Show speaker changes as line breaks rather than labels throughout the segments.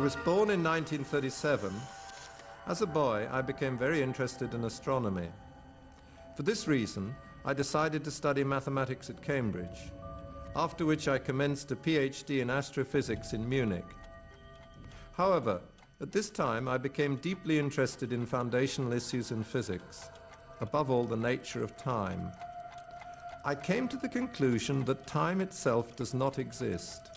I was born in 1937. As a boy, I became very interested in astronomy. For this reason, I decided to study mathematics at Cambridge, after which I commenced a PhD in astrophysics in Munich. However, at this time I became deeply interested in foundational issues in physics, above all the nature of time. I came to the conclusion that time itself does not exist.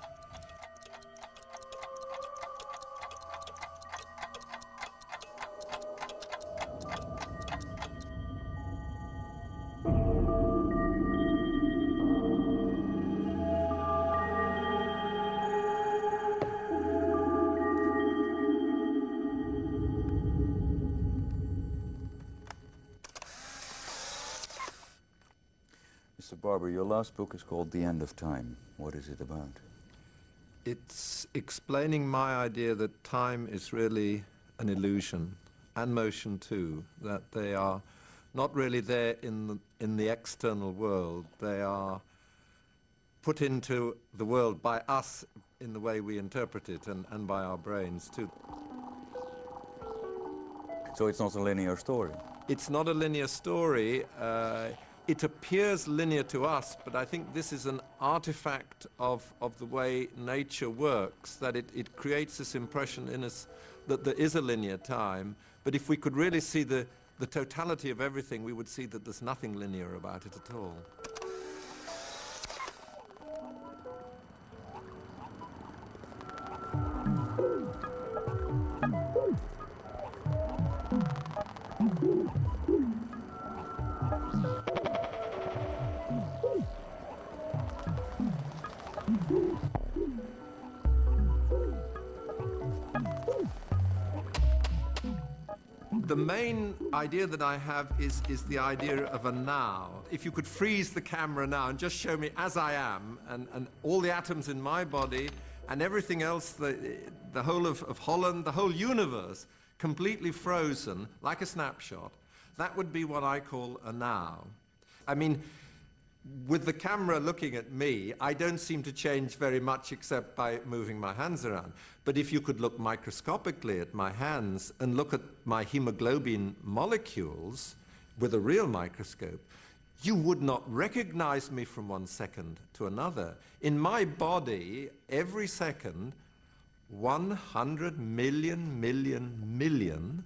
Mr. Barbour, your last book is called The End of Time. What is it about?
It's explaining my idea that time is really an illusion, and motion too, that they are not really there in the, in the external world. They are put into the world by us in the way we interpret it and, and by our brains too.
So it's not a linear story.
It's not a linear story. Uh, it appears linear to us, but I think this is an artifact of, of the way nature works, that it, it creates this impression in us that there is a linear time. But if we could really see the, the totality of everything, we would see that there's nothing linear about it at all. Idea that I have is, is the idea of a now. If you could freeze the camera now and just show me as I am, and, and all the atoms in my body, and everything else, the, the whole of, of Holland, the whole universe, completely frozen, like a snapshot, that would be what I call a now. I mean, with the camera looking at me, I don't seem to change very much except by moving my hands around. But if you could look microscopically at my hands and look at my hemoglobin molecules with a real microscope, you would not recognize me from one second to another. In my body, every second, 100 million, million, million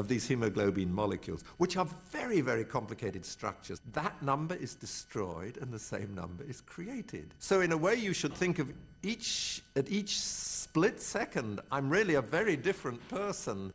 of these hemoglobin molecules, which are very, very complicated structures. That number is destroyed and the same number is created. So in a way you should think of each at each split second I'm really a very different person.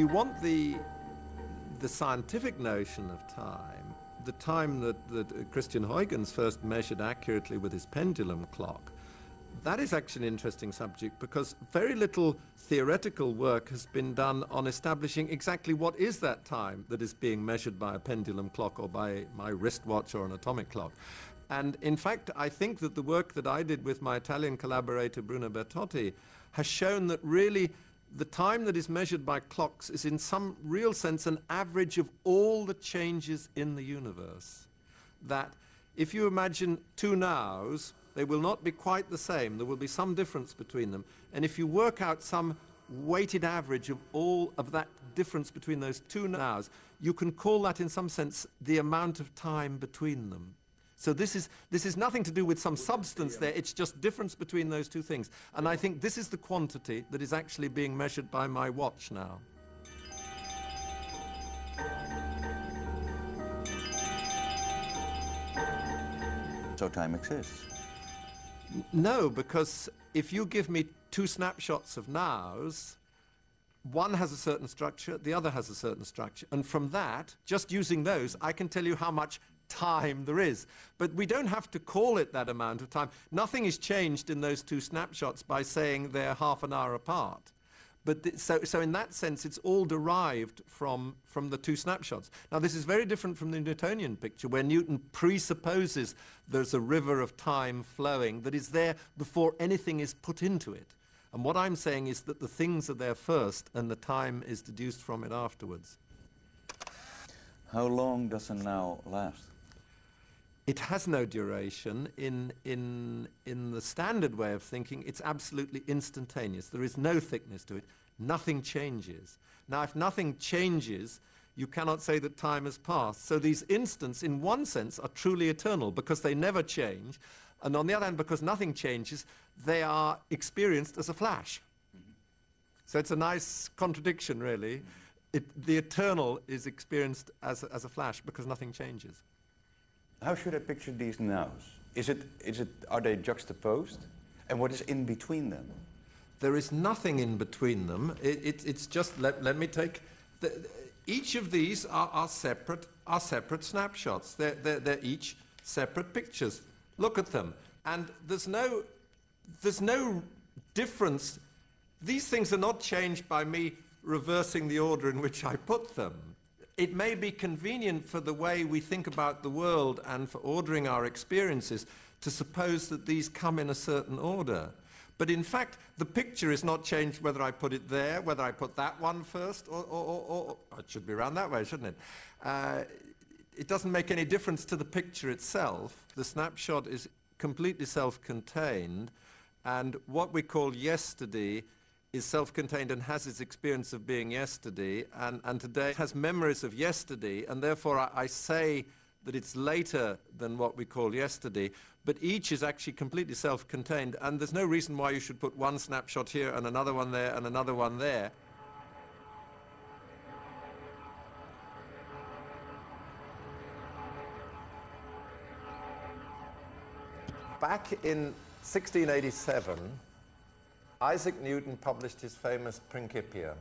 You want the, the scientific notion of time, the time that, that Christian Huygens first measured accurately with his pendulum clock, that is actually an interesting subject because very little theoretical work has been done on establishing exactly what is that time that is being measured by a pendulum clock or by my wristwatch or an atomic clock. And in fact, I think that the work that I did with my Italian collaborator Bruno Bertotti has shown that really the time that is measured by clocks is in some real sense an average of all the changes in the universe. That if you imagine two nows, they will not be quite the same. There will be some difference between them. And if you work out some weighted average of all of that difference between those two nows, you can call that in some sense the amount of time between them. So this is, this is nothing to do with some substance there, it's just difference between those two things. And I think this is the quantity that is actually being measured by my watch now.
So time exists.
No, because if you give me two snapshots of nows, one has a certain structure, the other has a certain structure. And from that, just using those, I can tell you how much time there is. But we don't have to call it that amount of time. Nothing is changed in those two snapshots by saying they're half an hour apart. But so, so in that sense, it's all derived from, from the two snapshots. Now, this is very different from the Newtonian picture, where Newton presupposes there's a river of time flowing that is there before anything is put into it. And what I'm saying is that the things are there first, and the time is deduced from it afterwards.
How long does a now last?
It has no duration. In, in, in the standard way of thinking, it's absolutely instantaneous. There is no thickness to it. Nothing changes. Now, if nothing changes, you cannot say that time has passed. So these instants, in one sense, are truly eternal because they never change. And on the other hand, because nothing changes, they are experienced as a flash. So it's a nice contradiction, really. It, the eternal is experienced as, as a flash because nothing changes.
How should I picture these nows? Is it, is it, are they juxtaposed? And what is in between them?
There is nothing in between them. It, it, it's just, let, let me take, the, each of these are, are, separate, are separate snapshots. They're, they're, they're each separate pictures. Look at them. And there's no, there's no difference. These things are not changed by me reversing the order in which I put them. It may be convenient for the way we think about the world and for ordering our experiences to suppose that these come in a certain order. But in fact, the picture is not changed whether I put it there, whether I put that one first, or, or, or, or it should be around that way, shouldn't it? Uh, it doesn't make any difference to the picture itself. The snapshot is completely self-contained, and what we call yesterday is self-contained and has its experience of being yesterday, and, and today has memories of yesterday, and therefore I, I say that it's later than what we call yesterday, but each is actually completely self-contained, and there's no reason why you should put one snapshot here and another one there and another one there. back in 1687, Isaac Newton published his famous Principia,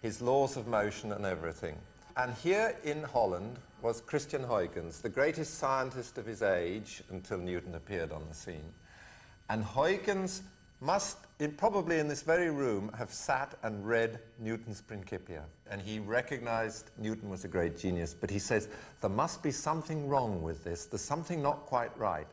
his laws of motion and everything. And here in Holland was Christian Huygens, the greatest scientist of his age until Newton appeared on the scene. And Huygens must, in, probably in this very room, have sat and read Newton's Principia. And he recognized Newton was a great genius, but he says, there must be something wrong with this. There's something not quite right.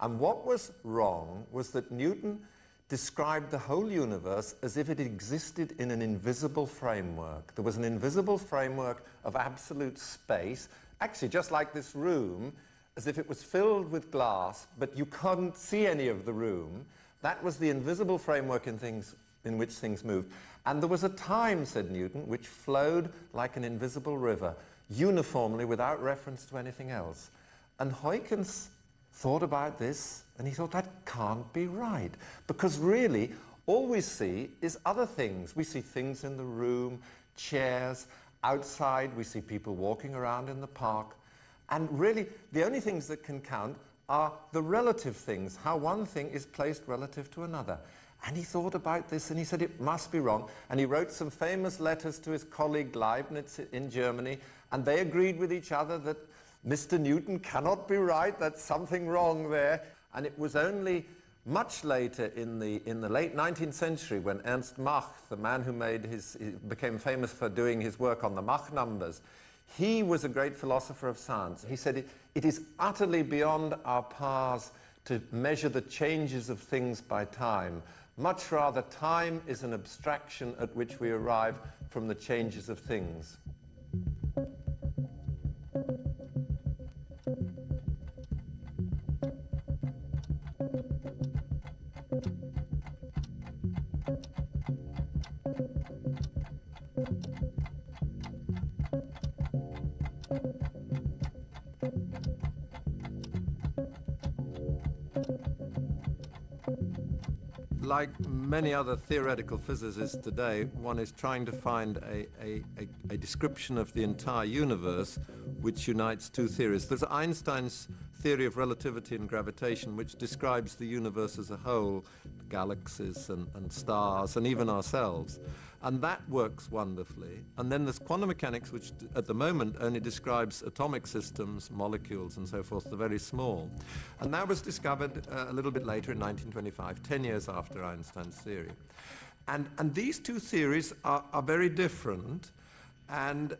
And what was wrong was that Newton described the whole universe as if it existed in an invisible framework. There was an invisible framework of absolute space, actually just like this room, as if it was filled with glass, but you couldn't see any of the room. That was the invisible framework in, things, in which things moved. And there was a time, said Newton, which flowed like an invisible river, uniformly without reference to anything else. And Huygens thought about this and he thought that can't be right because really all we see is other things. We see things in the room, chairs, outside, we see people walking around in the park. And really, the only things that can count are the relative things, how one thing is placed relative to another. And he thought about this and he said it must be wrong. And he wrote some famous letters to his colleague Leibniz in Germany, and they agreed with each other that Mr. Newton cannot be right, that's something wrong there. And it was only much later in the, in the late 19th century when Ernst Mach, the man who made his, became famous for doing his work on the Mach numbers, he was a great philosopher of science. He said it, it is utterly beyond our powers to measure the changes of things by time. Much rather, time is an abstraction at which we arrive from the changes of things. Like many other theoretical physicists today, one is trying to find a, a, a, a, description of the entire universe which unites two theories. There's Einstein's theory of relativity and gravitation, which describes the universe as a whole, galaxies and, and stars, and even ourselves. And that works wonderfully. And then there's quantum mechanics, which at the moment only describes atomic systems, molecules, and so forth, the very small. And that was discovered uh, a little bit later in 1925, 10 years after Einstein's theory. And, and these two theories are, are very different. And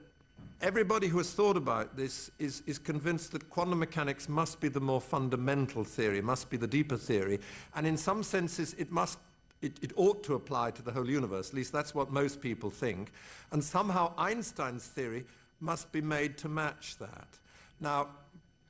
everybody who has thought about this is, is convinced that quantum mechanics must be the more fundamental theory, must be the deeper theory. And in some senses, it must it, it, ought to apply to the whole universe. At least that's what most people think. And somehow Einstein's theory must be made to match that. Now,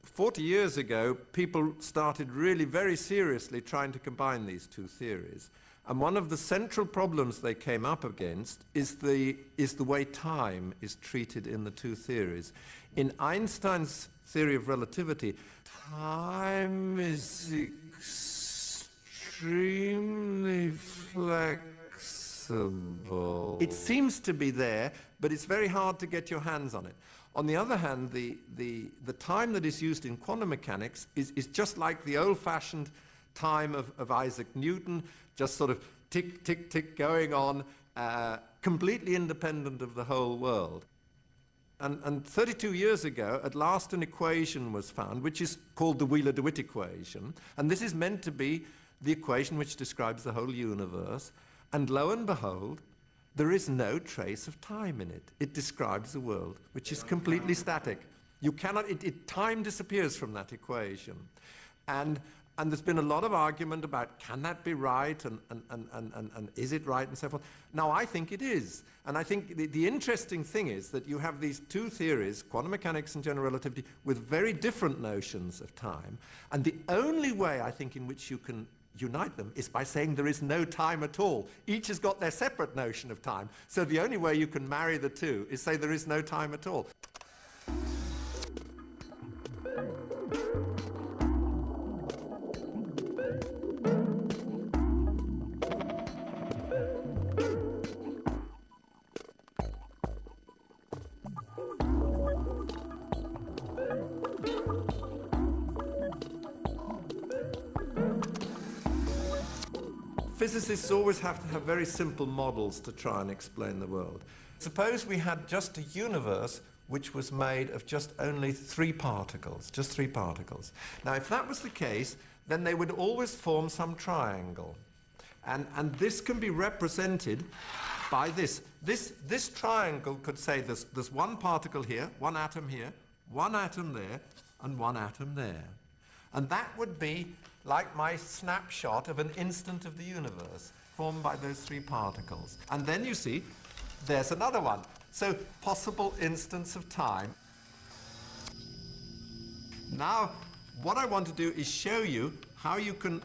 40 years ago, people started really very seriously trying to combine these two theories. And one of the central problems they came up against is the, is the way time is treated in the two theories. In Einstein's theory of relativity, time is extremely flexible. It seems to be there, but it's very hard to get your hands on it. On the other hand, the, the, the time that is used in quantum mechanics is, is just like the old-fashioned time of, of Isaac Newton, just sort of tick, tick, tick going on, uh, completely independent of the whole world. And, and, 32 years ago, at last an equation was found, which is called the Wheeler-DeWitt equation. And this is meant to be the equation which describes the whole universe. And lo and behold, there is no trace of time in it. It describes a world which is completely static. You cannot, it, it, time disappears from that equation. And and there's been a lot of argument about can that be right and, and, and, and, and, is it right and so forth. Now, I think it is. And I think the, the interesting thing is that you have these two theories, quantum mechanics and general relativity, with very different notions of time. And the only way, I think, in which you can unite them is by saying there is no time at all. Each has got their separate notion of time. So the only way you can marry the two is say there is no time at all. Physicists always have to have very simple models to try and explain the world. Suppose we had just a universe which was made of just only three particles, just three particles. Now, if that was the case, then they would always form some triangle. And, and this can be represented by this. This, this triangle could say there's, there's one particle here, one atom here, one atom there, and one atom there. And that would be like my snapshot of an instant of the universe formed by those three particles. And then you see, there's another one. So, possible instants of time. Now, what I want to do is show you how you can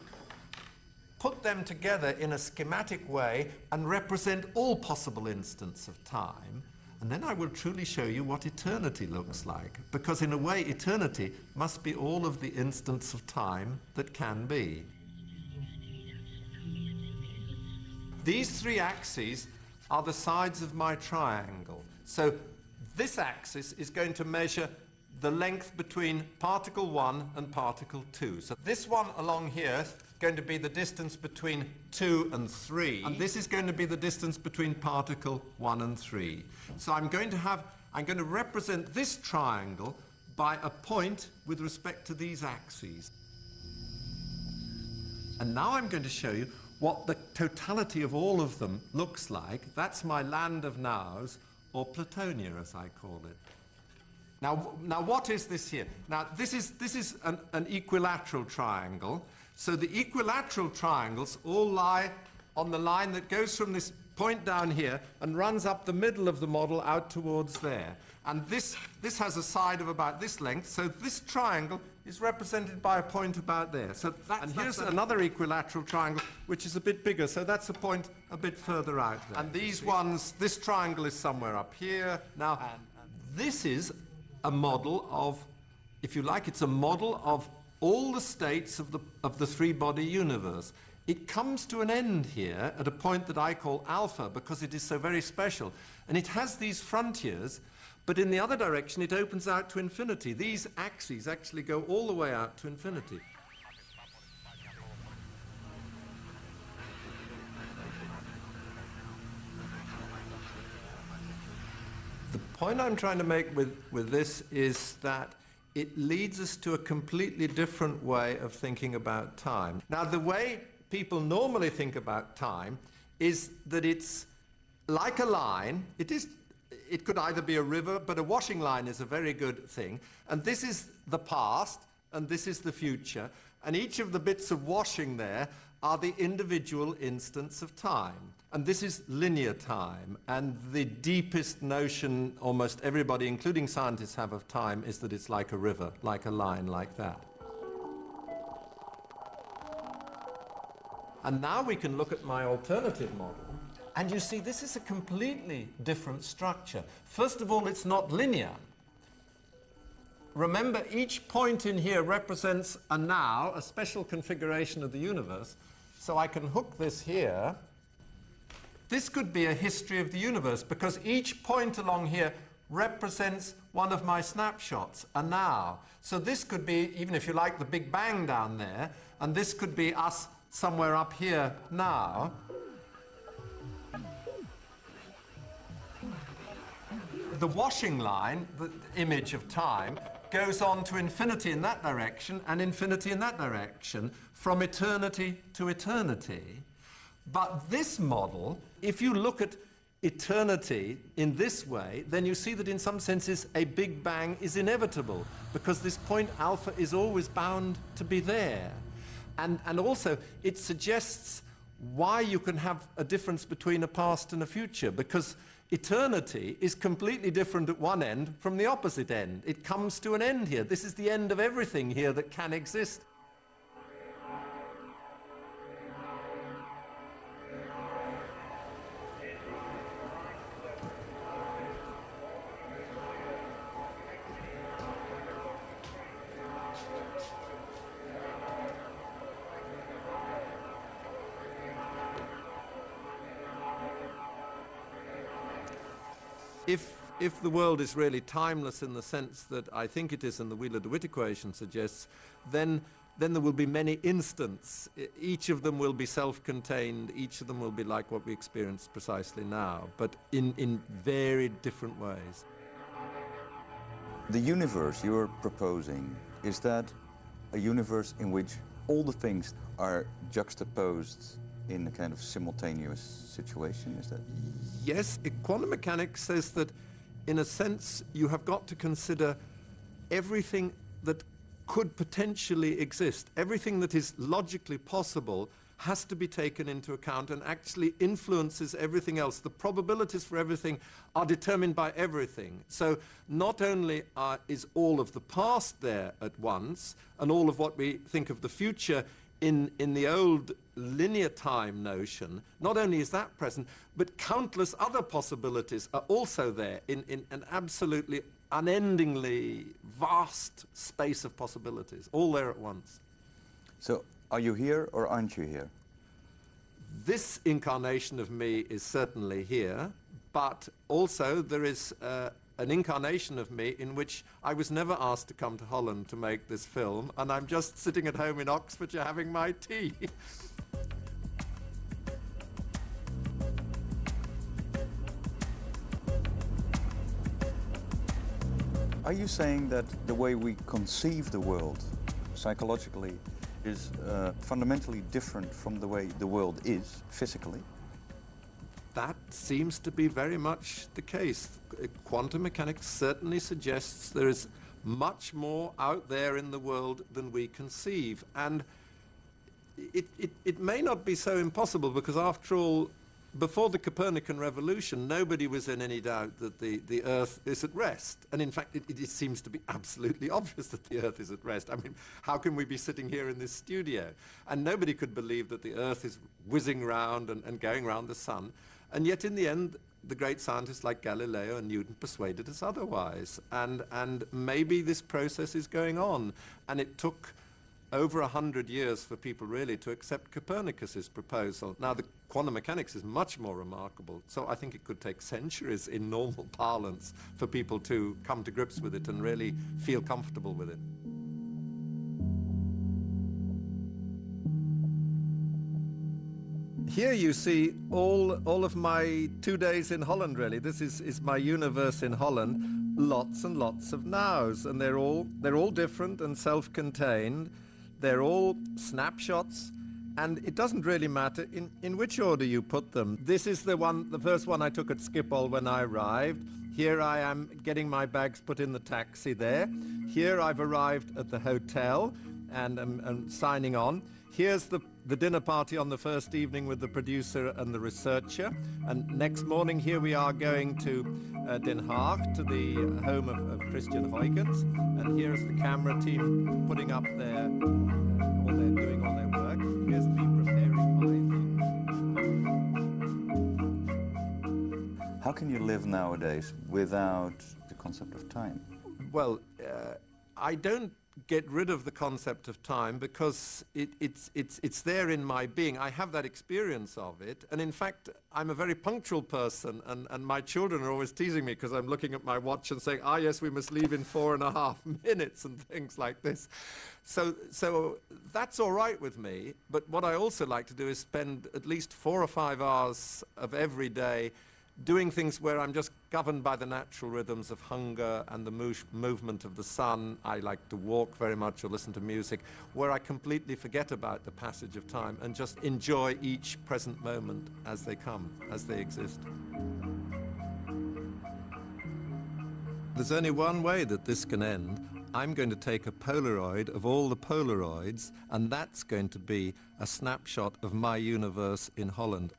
put them together in a schematic way and represent all possible instants of time and then I will truly show you what eternity looks like. Because in a way, eternity must be all of the instants of time that can be. These three axes are the sides of my triangle. So this axis is going to measure the length between particle 1 and particle 2. So this one along here going to be the distance between 2 and 3. And this is going to be the distance between particle 1 and 3. So I'm going to have, I'm going to represent this triangle by a point with respect to these axes. And now I'm going to show you what the totality of all of them looks like. That's my land of nows, or Platonia as I call it. Now, now what is this here? Now, this is, this is an, an equilateral triangle. So the equilateral triangles all lie on the line that goes from this point down here and runs up the middle of the model out towards there. And this, this has a side of about this length, so this triangle is represented by a point about there. So that's, and here's another equilateral triangle, which is a bit bigger, so that's a point a bit further out there. And these ones, this triangle is somewhere up here. Now, and, and this is a model of, if you like, it's a model of all the states of the, of the three-body universe. It comes to an end here at a point that I call alpha because it is so very special. And it has these frontiers, But in the other direction, it opens out to infinity. These axes actually go all the way out to infinity. The point I'm trying to make with, with this is that it leads us to a completely different way of thinking about time. Now, the way people normally think about time is that it's like a line. It is it could either be a river, but a washing line is a very good thing. And this is the past, and this is the future. And each of the bits of washing there are the individual instants of time. And this is linear time. And the deepest notion almost everybody, including scientists, have of time is that it's like a river, like a line, like that. And now we can look at my alternative model. And you see, this is a completely different structure. First of all, it's not linear. Remember, each point in here represents a now, a special configuration of the universe. So I can hook this here this could be a history of the universe because each point along here represents one of my snapshots, a now. So this could be, even if you like, the Big Bang down there, and this could be us somewhere up here now. The washing line, the image of time, goes on to infinity in that direction and infinity in that direction, from eternity to eternity. But this model, if you look at eternity in this way, then you see that in some senses a Big Bang is inevitable because this point alpha is always bound to be there. And, and also, it suggests why you can have a difference between a past and a future because eternity is completely different at one end from the opposite end. It comes to an end here. This is the end of everything here that can exist. If, the world is really timeless in the sense that I think it is and the Wheeler-DeWitt equation suggests, then, then there will be many instants. Each of them will be self-contained. Each of them will be like what we experience precisely now, but in, in very different ways.
The universe you're proposing, is that a universe in which all the things are juxtaposed in a kind of simultaneous situation? Is that?
Yes, quantum mechanics says that in a sense you have got to consider everything that could potentially exist, everything that is logically possible has to be taken into account and actually influences everything else. The probabilities for everything are determined by everything. So not only are, is all of the past there at once, and all of what we think of the future in, in the old linear time notion, not only is that present, but countless other possibilities are also there in, in an absolutely unendingly vast space of possibilities, all there at once.
So, are you here or aren't you here?
This incarnation of me is certainly here, but also there is uh, an incarnation of me in which I was never asked to come to Holland to make this film, and I'm just sitting at home in Oxfordshire having my tea.
Are you saying that the way we conceive the world psychologically is uh, fundamentally different from the way the world is physically?
That seems to be very much the case. Quantum mechanics certainly suggests there is much more out there in the world than we conceive. And it, it, it may not be so impossible because, after all, before the Copernican revolution, nobody was in any doubt that the, the Earth is at rest. And in fact, it, it, seems to be absolutely obvious that the Earth is at rest. I mean, how can we be sitting here in this studio? And nobody could believe that the Earth is whizzing round and, and going round the sun. And yet, in the end, the great scientists like Galileo and Newton persuaded us otherwise. And, and maybe this process is going on. And it took over a hundred years for people really to accept Copernicus's proposal. Now, the quantum mechanics is much more remarkable, so I think it could take centuries in normal parlance for people to come to grips with it and really feel comfortable with it. Here you see all, all of my two days in Holland, really. This is, is my universe in Holland. Lots and lots of nows, and they're all, they're all different and self-contained. They're all snapshots, and it doesn't really matter in, in which order you put them. This is the one, the first one I took at Schiphol when I arrived. Here I am getting my bags put in the taxi there. Here I've arrived at the hotel and i'm signing on. Here's the, the dinner party on the first evening with the producer and the researcher. And next morning, here we are going to uh, Den Haag, to the home of, of Christian Huygens. And here's the camera team putting up their, uh, all their, doing all their work. Here's me preparing
my thing. How can you live nowadays without the concept of time?
Well, uh, I don't get rid of the concept of time because it, it's, it's, it's there in my being. I have that experience of it. And in fact, I'm a very punctual person, and, and my children are always teasing me because I'm looking at my watch and saying, ah, yes, we must leave in four and a half minutes and things like this. So, so that's all right with me. But what I also like to do is spend at least four or five hours of every day doing things where I'm just governed by the natural rhythms of hunger and the movement of the sun. I like to walk very much or listen to music, where I completely forget about the passage of time and just enjoy each present moment as they come, as they exist. There's only one way that this can end. I'm going to take a Polaroid of all the Polaroids, and that's going to be a snapshot of my universe in Holland.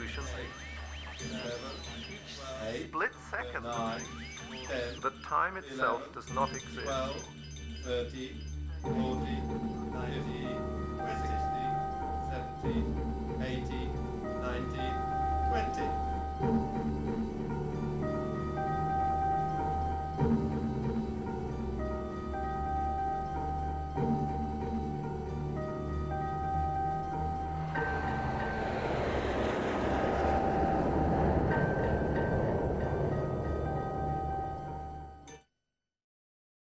revolution. Each split second, the time itself does not exist. 30, 40, 50, 60, 70, 80, 90, 20.